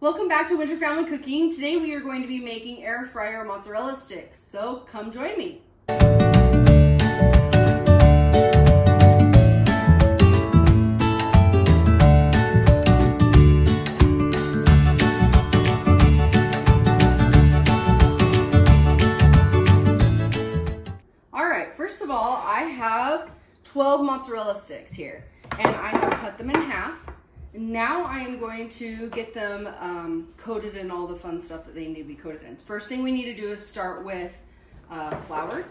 Welcome back to Winter Family Cooking. Today we are going to be making air fryer mozzarella sticks. So come join me. All right, first of all, I have 12 mozzarella sticks here and I have cut them in half. Now I am going to get them um, coated in all the fun stuff that they need to be coated in. First thing we need to do is start with uh, flour.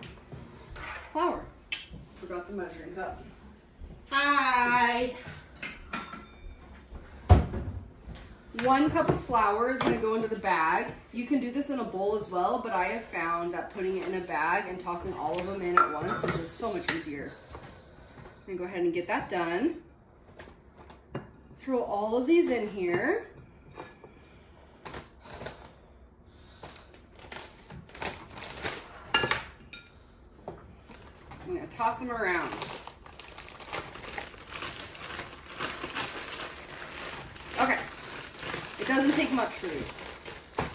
Flour. Forgot the measuring cup. Hi. One cup of flour is gonna go into the bag. You can do this in a bowl as well, but I have found that putting it in a bag and tossing all of them in at once is just so much easier. I'm gonna go ahead and get that done. Throw all of these in here. I'm gonna toss them around. Okay, it doesn't take much for these. I'm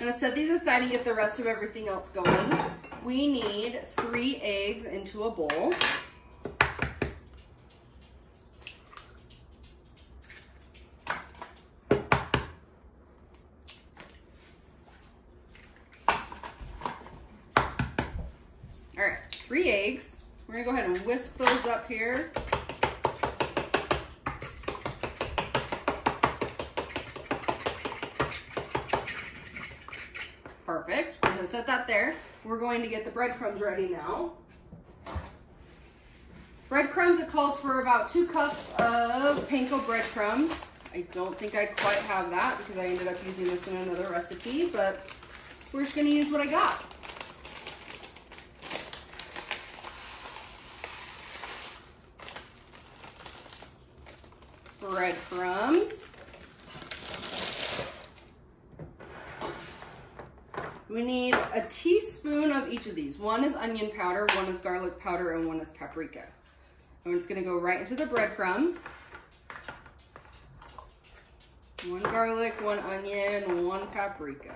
gonna set these aside and get the rest of everything else going. We need three eggs into a bowl. All right, three eggs. We're gonna go ahead and whisk those up here. Perfect. We're gonna set that there. We're going to get the breadcrumbs ready now. Breadcrumbs, it calls for about two cups of panko breadcrumbs. I don't think I quite have that because I ended up using this in another recipe, but we're just gonna use what I got. Breadcrumbs. We need a teaspoon of each of these. One is onion powder, one is garlic powder, and one is paprika. And we're just gonna go right into the breadcrumbs. One garlic, one onion, one paprika.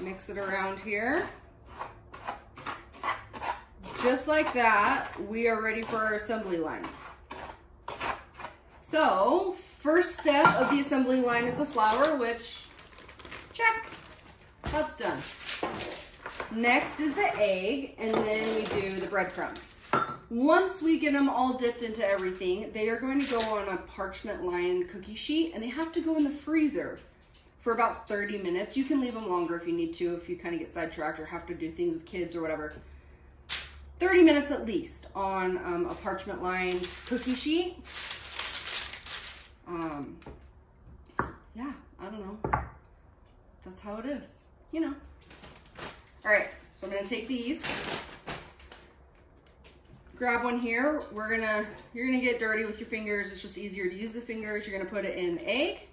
Mix it around here. Just like that, we are ready for our assembly line. So, first step of the assembly line is the flour, which, check, that's done. Next is the egg, and then we do the breadcrumbs. Once we get them all dipped into everything, they are going to go on a parchment lined cookie sheet, and they have to go in the freezer for about 30 minutes. You can leave them longer if you need to, if you kind of get sidetracked or have to do things with kids or whatever. 30 minutes at least on um, a parchment lined cookie sheet. Um, yeah, I don't know. That's how it is, you know. All right, so I'm gonna take these. Grab one here. We're gonna, you're gonna get dirty with your fingers. It's just easier to use the fingers. You're gonna put it in egg.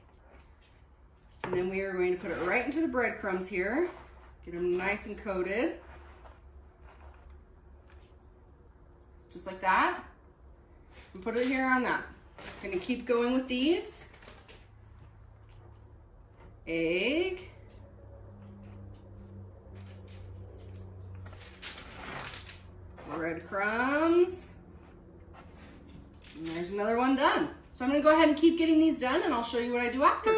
And then we are going to put it right into the breadcrumbs here. Get them nice and coated. Just like that. And put it here on that. I'm Gonna keep going with these. Egg. Breadcrumbs. And there's another one done. So I'm gonna go ahead and keep getting these done and I'll show you what I do after.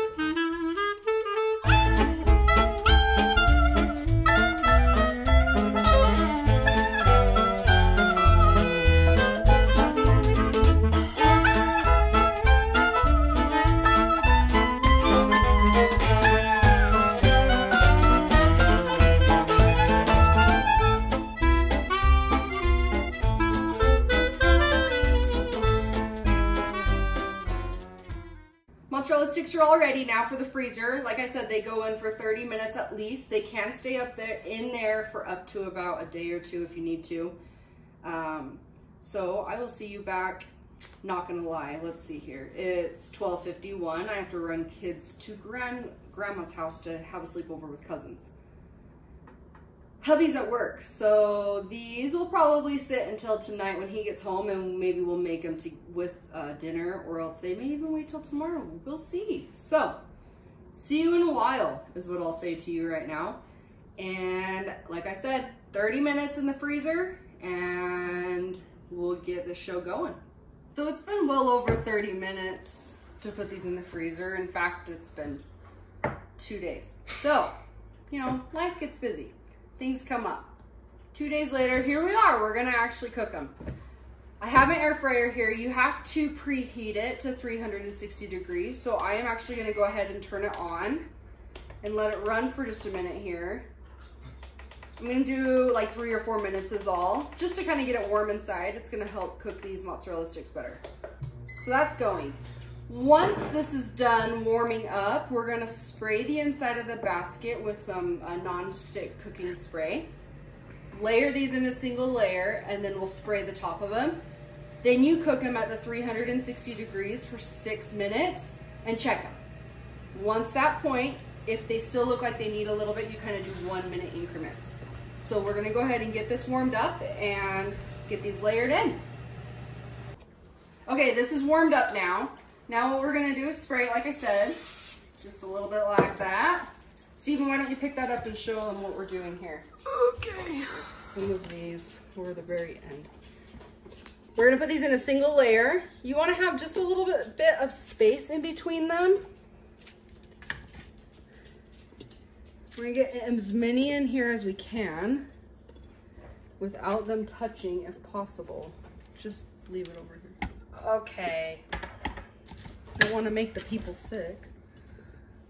Mozzarella sticks are all ready now for the freezer. Like I said, they go in for 30 minutes at least. They can stay up there in there for up to about a day or two if you need to. Um, so I will see you back. Not gonna lie, let's see here. It's 12.51. I have to run kids to grand grandma's house to have a sleepover with cousins. Hubby's at work, so these will probably sit until tonight when he gets home, and maybe we'll make them to, with uh, dinner, or else they may even wait till tomorrow. We'll see. So, see you in a while is what I'll say to you right now. And like I said, 30 minutes in the freezer, and we'll get the show going. So it's been well over 30 minutes to put these in the freezer. In fact, it's been two days. So, you know, life gets busy. Things come up. Two days later, here we are. We're gonna actually cook them. I have an air fryer here. You have to preheat it to 360 degrees. So I am actually gonna go ahead and turn it on and let it run for just a minute here. I'm gonna do like three or four minutes is all, just to kind of get it warm inside. It's gonna help cook these mozzarella sticks better. So that's going. Once this is done warming up, we're gonna spray the inside of the basket with some uh, non-stick cooking spray. Layer these in a single layer and then we'll spray the top of them. Then you cook them at the 360 degrees for six minutes and check them. Once that point, if they still look like they need a little bit, you kind of do one minute increments. So we're gonna go ahead and get this warmed up and get these layered in. Okay, this is warmed up now. Now what we're gonna do is spray it like I said, just a little bit like that. Stephen, why don't you pick that up and show them what we're doing here? Okay. Some of these for the very end. We're gonna put these in a single layer. You wanna have just a little bit, bit of space in between them. We're gonna get as many in here as we can without them touching if possible. Just leave it over here. Okay. Don't wanna make the people sick.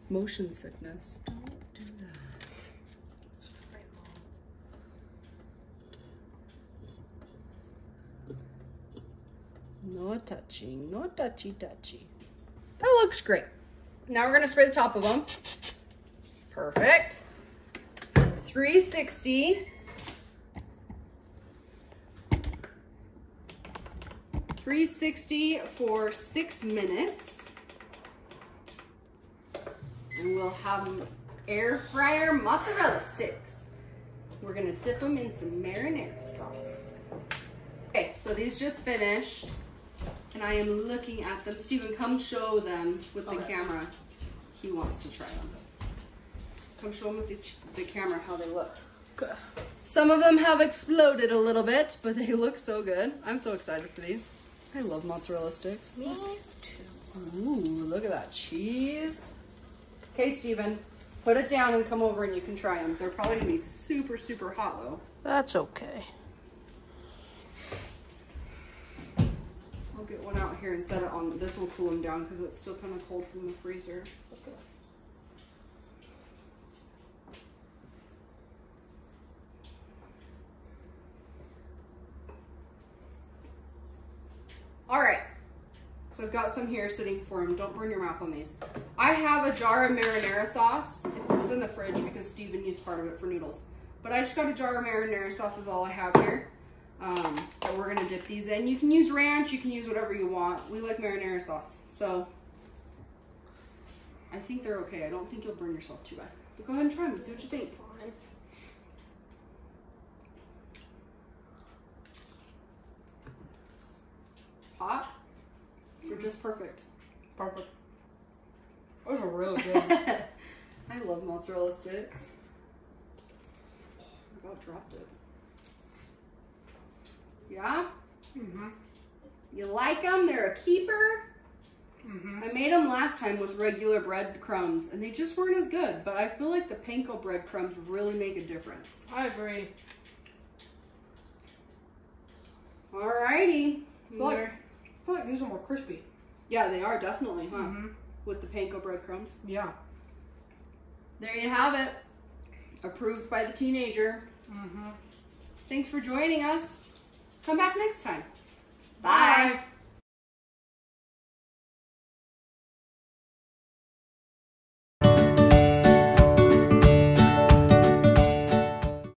Motion sickness. Don't do that. It's fine. No touching, no touchy touchy. That looks great. Now we're gonna spray the top of them. Perfect. 360. 360 for six minutes. And we'll have air fryer mozzarella sticks. We're gonna dip them in some marinara sauce. Okay, so these just finished. And I am looking at them. Stephen, come show them with the Okay. camera. He wants to try them. Come show them with the, the camera how they look. Good. Some of them have exploded a little bit, but they look so good. I'm so excited for these. I love mozzarella sticks. Me too. Ooh, look at that cheese. Okay, Steven, put it down and come over and you can try them. They're probably gonna be super, super hot though. That's okay. I'll get one out here and set it on. This will cool them down because it's still kind of cold from the freezer. All right. So I've got some here sitting for him. Don't burn your mouth on these. I have a jar of marinara sauce. It was in the fridge because Steven used part of it for noodles. But I just got a jar of marinara sauce is all I have here. Um, that we're gonna dip these in. You can use ranch, you can use whatever you want. We like marinara sauce. So I think they're okay. I don't think you'll burn yourself too bad. But go ahead and try them and see what you think. Hot? You're just perfect. Perfect. Those are really good. I love mozzarella sticks. I about dropped it. Yeah? mm-hmm. You like them? They're a keeper? Mm-hmm. I made them last time with regular breadcrumbs and they just weren't as good, but I feel like the panko breadcrumbs really make a difference. I agree. Alrighty. I feel like- They're- I feel like these are more crispy. yeah, they are definitely, huh? Mm-hmm. With the panko breadcrumbs. Yeah. There you have it. Approved by the teenager. Mm-hmm. Thanks for joining us. Come back next time. Bye. Bye.